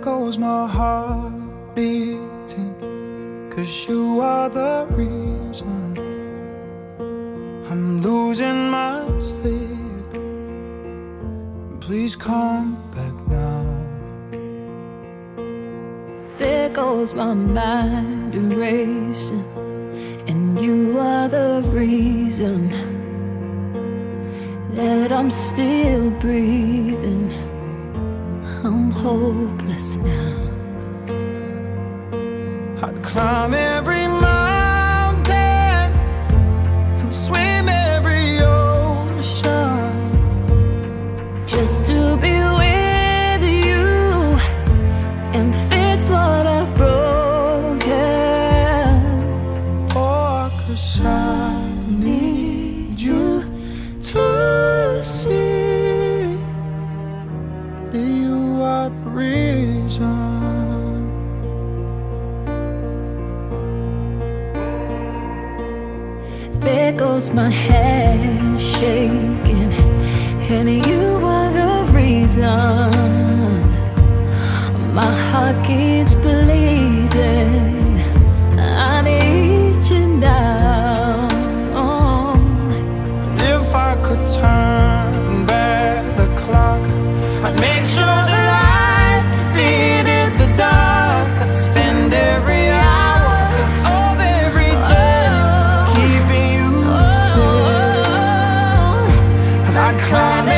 goes my heart beating Cause you are the reason I'm losing my sleep. Please come back now. There goes my mind erasing And you are the reason That I'm still breathing I'm hopeless now. I'd climb every mountain and swim every ocean just to be with you and fix what I've broken. Cause I need My head shaking, and you are the reason. And